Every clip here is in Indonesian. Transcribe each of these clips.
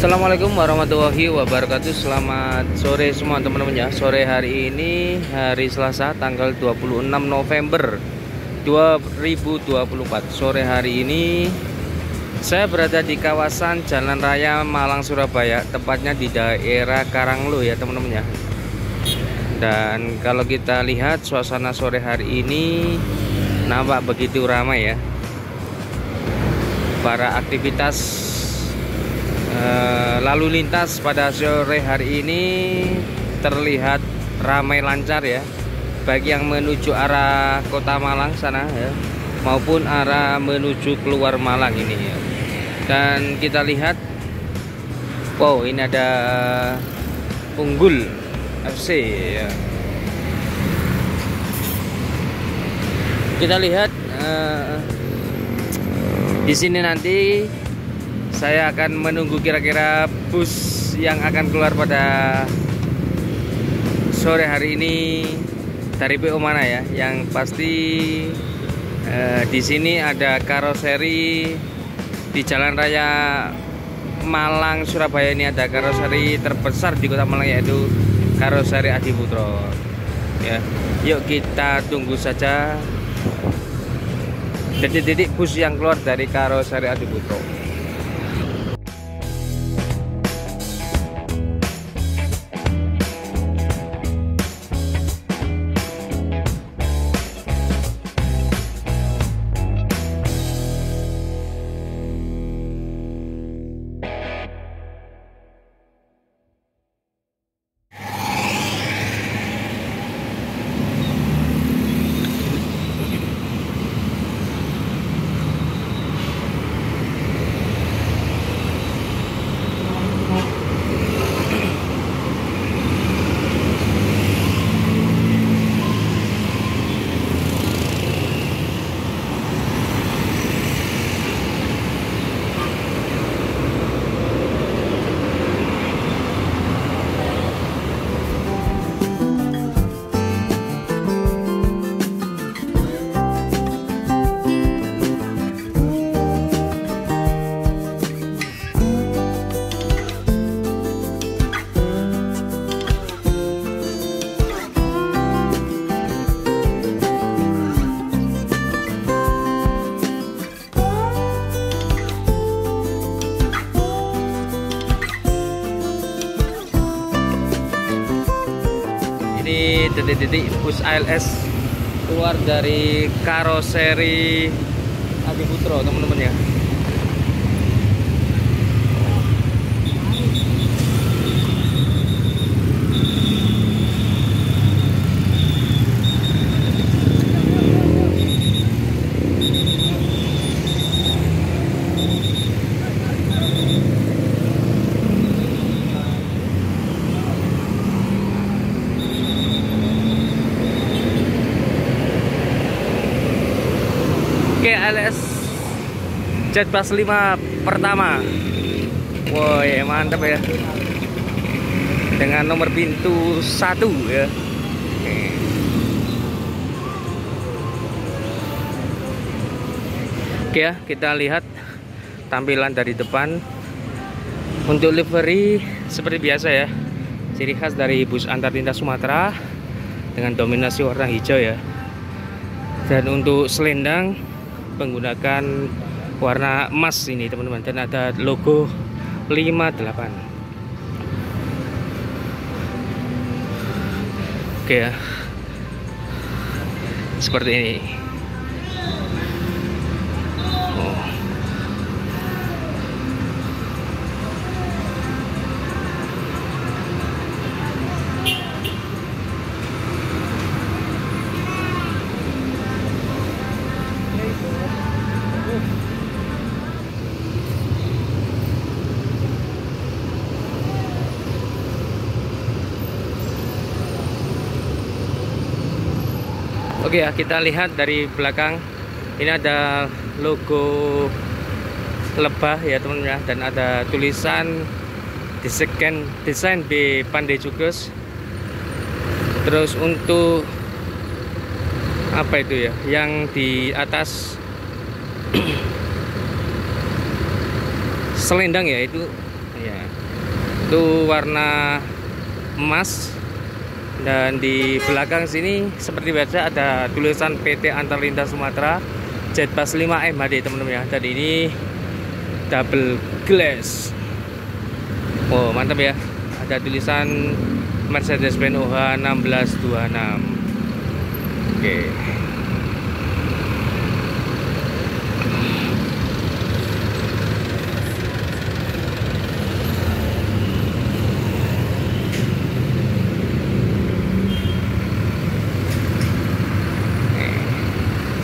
Assalamualaikum warahmatullahi wabarakatuh. Selamat sore semua teman-teman ya. Sore hari ini hari Selasa tanggal 26 November 2024 Sore hari ini Saya berada di kawasan Jalan Raya Malang Surabaya. Tepatnya di daerah Karanglo ya teman-teman ya. Dan kalau kita lihat suasana sore hari ini Nampak begitu ramai ya. Para aktivitas lalu lintas pada sore hari ini terlihat ramai lancar ya baik yang menuju arah kota Malang sana ya maupun arah menuju keluar Malang ini ya. Dan kita lihat wow ini ada Unggul FC ya. Kita lihat uh, di sini nanti saya akan menunggu kira-kira bus yang akan keluar pada sore hari ini dari PO mana ya? Yang pasti eh, di sini ada karoseri di Jalan Raya Malang Surabaya. Ini ada karoseri terbesar di Kota Malang yaitu karoseri Adi Putro ya yuk kita tunggu saja. Detik-detik bus yang keluar dari karoseri Adi Putro detik-detik bus ALS keluar dari karoseri Adi Putro teman-teman ya Oke LS Jet Bus 5 pertama. Woi mantap ya. Dengan nomor pintu 1 ya. Oke ya kita lihat tampilan dari depan. Untuk livery seperti biasa ya. Ciri khas dari bus antar lintas Sumatera Dengan dominasi warna hijau ya. Dan untuk selendang menggunakan warna emas ini teman-teman. Dan ada logo 58 oke ya. Seperti ini Oke ya kita lihat dari belakang. Ini ada logo lebah ya teman-teman ya. Dan ada tulisan desain desain B Pandai Cukus terus untuk apa itu ya yang di atas selendang ya itu ya. Itu warna emas dan di belakang sini seperti biasa ada tulisan PT Antarlintas Sumatera Jetbus 5 MHD teman-teman ya. Dan ini double glass. Oh mantap ya. Ada tulisan Mercedes-Benz OH 1626 oke. okay.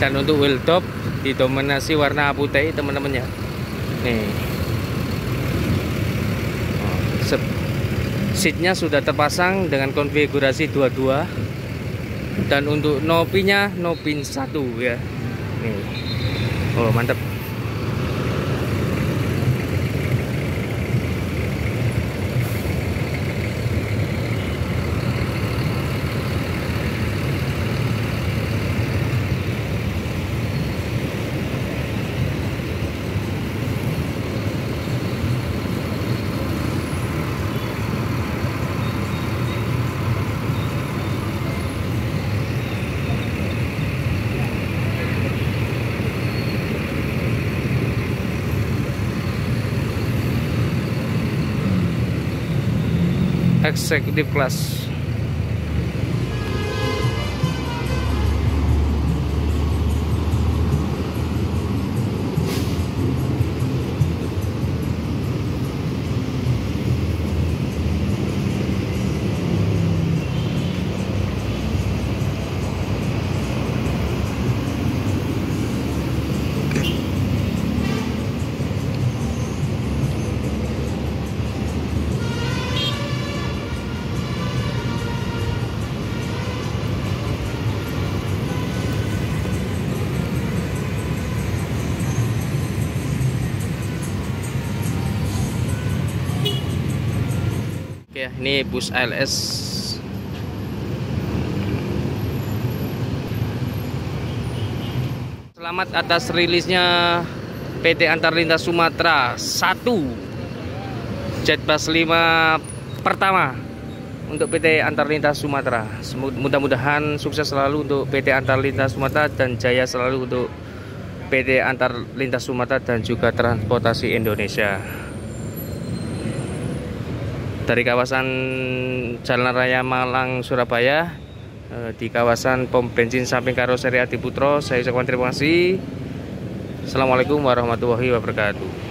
Dan untuk wheel top didominasi warna putih teman-teman ya nih. Oh, seatnya sudah terpasang dengan konfigurasi 22 dan untuk nopinya nopin satu ya. Nih. Oh mantap executive class ya ini bus ALS selamat atas rilisnya PT Antar Lintas Sumatera 1 Jetbus 5 pertama untuk PT Antar Lintas Sumatera. Mudah-mudahan sukses selalu untuk PT Antar Lintas Sumatera dan jaya selalu untuk PT Antar Lintas Sumatera dan juga Transportasi Indonesia dari kawasan Jalan Raya Malang Surabaya eh, di kawasan pom bensin samping karoseri Adi Putro saya ucapkan terima kasih. Assalamualaikum warahmatullahi wabarakatuh